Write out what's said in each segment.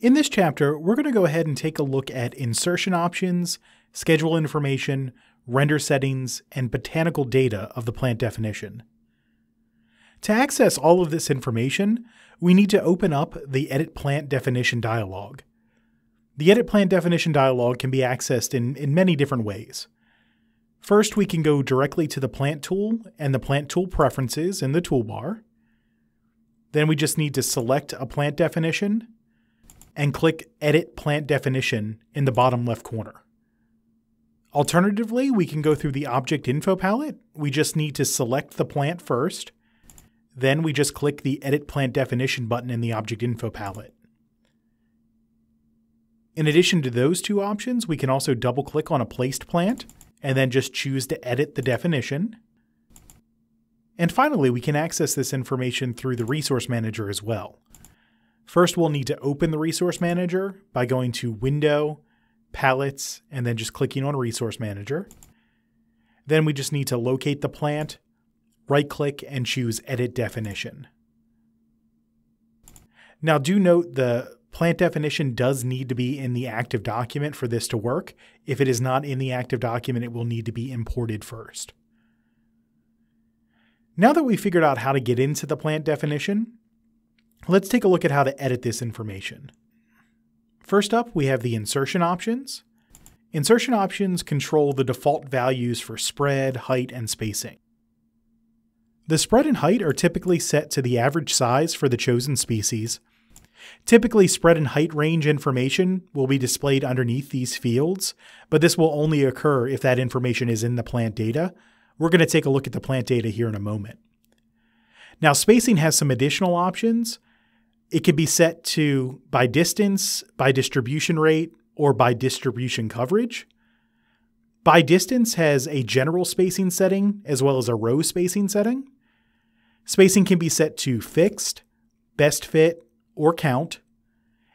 In this chapter, we're going to go ahead and take a look at insertion options, schedule information, render settings, and botanical data of the plant definition. To access all of this information, we need to open up the Edit Plant Definition dialog. The Edit Plant Definition dialog can be accessed in, in many different ways. First, we can go directly to the Plant tool and the Plant tool preferences in the toolbar. Then we just need to select a plant definition and click Edit Plant Definition in the bottom left corner. Alternatively, we can go through the Object Info palette. We just need to select the plant first. Then we just click the Edit Plant Definition button in the Object Info palette. In addition to those two options, we can also double click on a placed plant and then just choose to edit the definition. And finally, we can access this information through the Resource Manager as well. First, we'll need to open the Resource Manager by going to Window, Palettes, and then just clicking on Resource Manager. Then we just need to locate the plant, right click, and choose Edit Definition. Now, do note the plant definition does need to be in the active document for this to work. If it is not in the active document, it will need to be imported first. Now that we've figured out how to get into the plant definition, Let's take a look at how to edit this information. First up, we have the insertion options. Insertion options control the default values for spread, height, and spacing. The spread and height are typically set to the average size for the chosen species. Typically, spread and height range information will be displayed underneath these fields, but this will only occur if that information is in the plant data. We're going to take a look at the plant data here in a moment. Now, spacing has some additional options. It can be set to by distance, by distribution rate, or by distribution coverage. By distance has a general spacing setting as well as a row spacing setting. Spacing can be set to fixed, best fit, or count.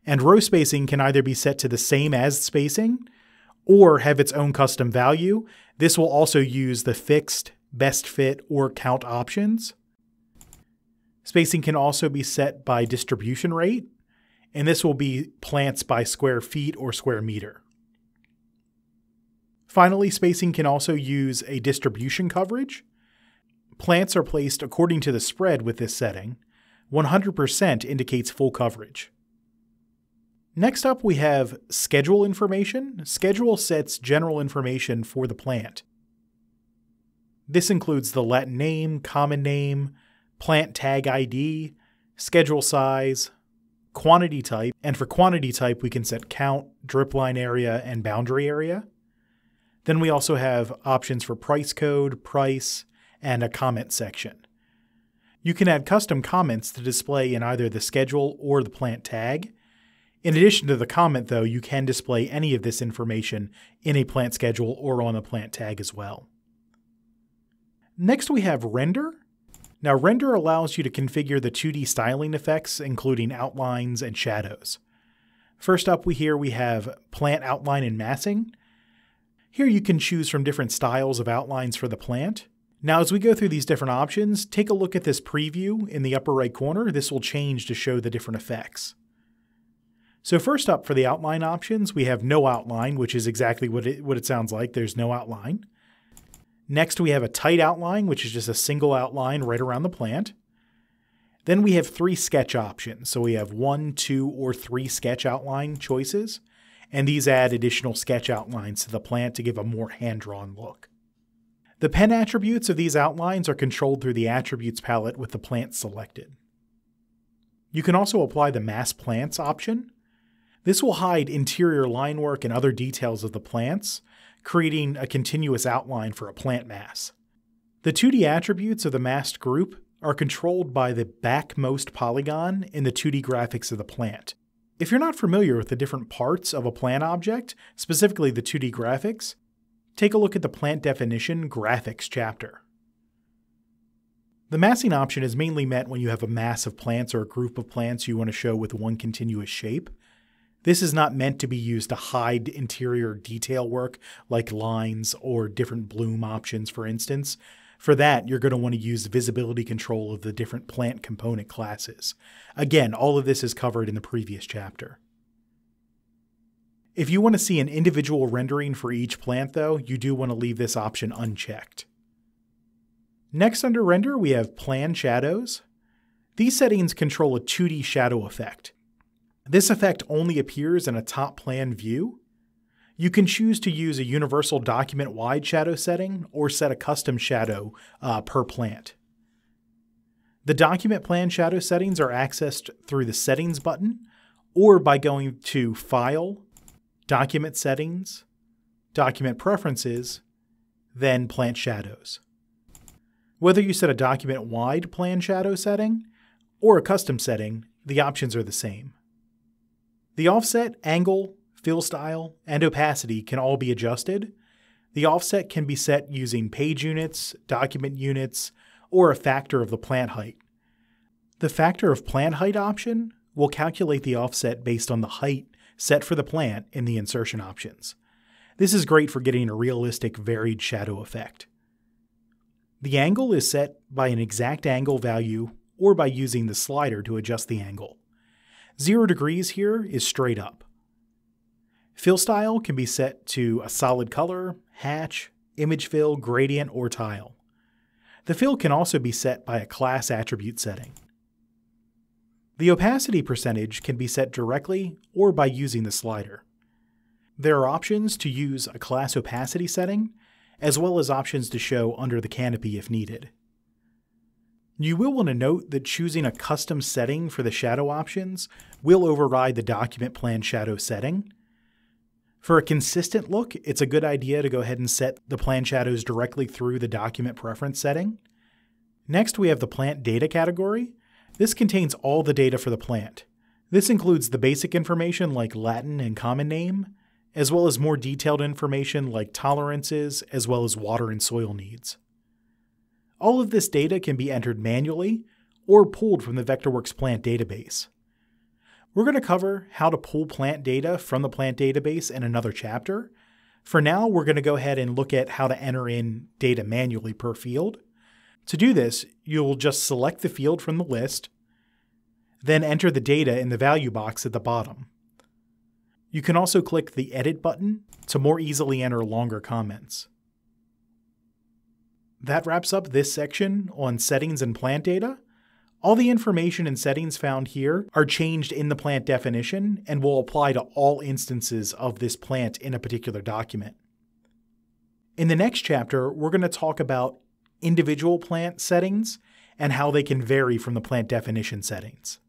And row spacing can either be set to the same as spacing or have its own custom value. This will also use the fixed, best fit, or count options. Spacing can also be set by distribution rate, and this will be plants by square feet or square meter. Finally, spacing can also use a distribution coverage. Plants are placed according to the spread with this setting. 100% indicates full coverage. Next up, we have schedule information. Schedule sets general information for the plant. This includes the Latin name, common name, plant tag ID, schedule size, quantity type, and for quantity type, we can set count, drip line area, and boundary area. Then we also have options for price code, price, and a comment section. You can add custom comments to display in either the schedule or the plant tag. In addition to the comment, though, you can display any of this information in a plant schedule or on a plant tag as well. Next, we have render. Now, Render allows you to configure the 2D styling effects, including outlines and shadows. First up, we here we have plant outline and massing. Here you can choose from different styles of outlines for the plant. Now, as we go through these different options, take a look at this preview in the upper right corner. This will change to show the different effects. So first up for the outline options, we have no outline, which is exactly what it, what it sounds like. There's no outline. Next, we have a tight outline, which is just a single outline right around the plant. Then we have three sketch options. So we have one, two, or three sketch outline choices, and these add additional sketch outlines to the plant to give a more hand-drawn look. The pen attributes of these outlines are controlled through the Attributes palette with the plant selected. You can also apply the Mass Plants option. This will hide interior line work and other details of the plants, creating a continuous outline for a plant mass. The 2D attributes of the masked group are controlled by the backmost polygon in the 2D graphics of the plant. If you're not familiar with the different parts of a plant object, specifically the 2D graphics, take a look at the Plant Definition Graphics chapter. The massing option is mainly meant when you have a mass of plants or a group of plants you want to show with one continuous shape. This is not meant to be used to hide interior detail work like lines or different bloom options, for instance. For that, you're going to want to use visibility control of the different plant component classes. Again, all of this is covered in the previous chapter. If you want to see an individual rendering for each plant, though, you do want to leave this option unchecked. Next under render, we have plan shadows. These settings control a 2D shadow effect. This effect only appears in a top plan view. You can choose to use a universal document wide shadow setting or set a custom shadow uh, per plant. The document plan shadow settings are accessed through the Settings button or by going to File, Document Settings, Document Preferences, then Plant Shadows. Whether you set a document wide plan shadow setting or a custom setting, the options are the same. The offset, angle, fill style, and opacity can all be adjusted. The offset can be set using page units, document units, or a factor of the plant height. The factor of plant height option will calculate the offset based on the height set for the plant in the insertion options. This is great for getting a realistic varied shadow effect. The angle is set by an exact angle value or by using the slider to adjust the angle. Zero degrees here is straight up. Fill style can be set to a solid color, hatch, image fill, gradient, or tile. The fill can also be set by a class attribute setting. The opacity percentage can be set directly or by using the slider. There are options to use a class opacity setting, as well as options to show under the canopy if needed. You will want to note that choosing a custom setting for the shadow options will override the document plan shadow setting. For a consistent look, it's a good idea to go ahead and set the plan shadows directly through the document preference setting. Next, we have the plant data category, this contains all the data for the plant. This includes the basic information like Latin and common name, as well as more detailed information like tolerances, as well as water and soil needs. All of this data can be entered manually or pulled from the Vectorworks plant database. We're going to cover how to pull plant data from the plant database in another chapter. For now, we're going to go ahead and look at how to enter in data manually per field. To do this, you'll just select the field from the list, then enter the data in the value box at the bottom. You can also click the Edit button to more easily enter longer comments. That wraps up this section on settings and plant data. All the information and settings found here are changed in the plant definition and will apply to all instances of this plant in a particular document. In the next chapter, we're going to talk about individual plant settings and how they can vary from the plant definition settings.